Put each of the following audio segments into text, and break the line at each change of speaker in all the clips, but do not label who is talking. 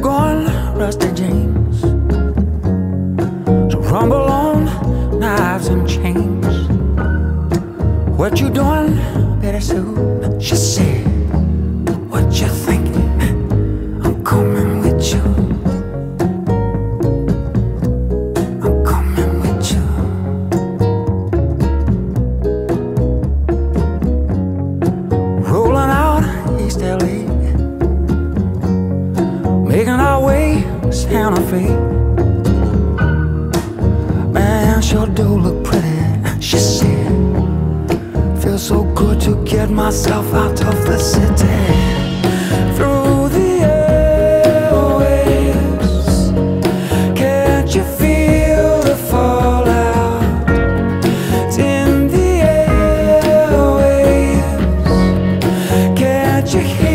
going, Rusty James? So rumble on, knives and chains. What you doing, making our way Santa Fe. Man, sure do look pretty. She said, Feels so good to get myself out of the city. Through the airwaves, can't you feel the fallout? It's in the airwaves. Can't you hear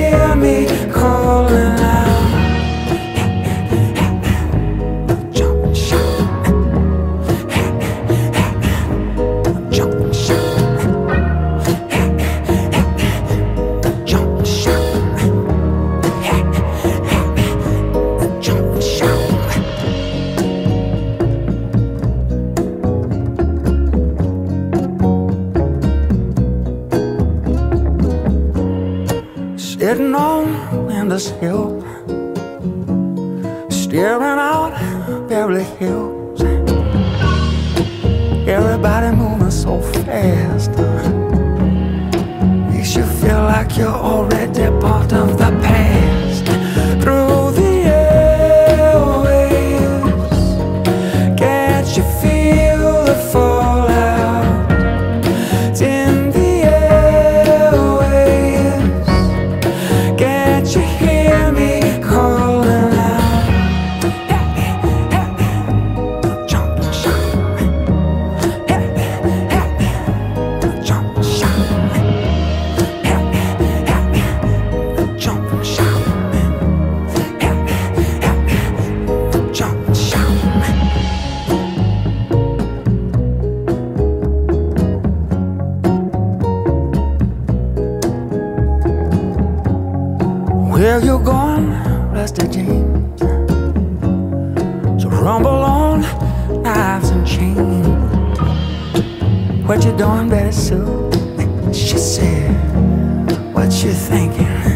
Sitting on Landis Hill, staring out Beverly Hills. Everybody moving so fast. Makes you feel like you're already part of the past. Where you going, Rusty James? So rumble on, knives and chains. What you doing, Betty Sue? She said, What you thinking?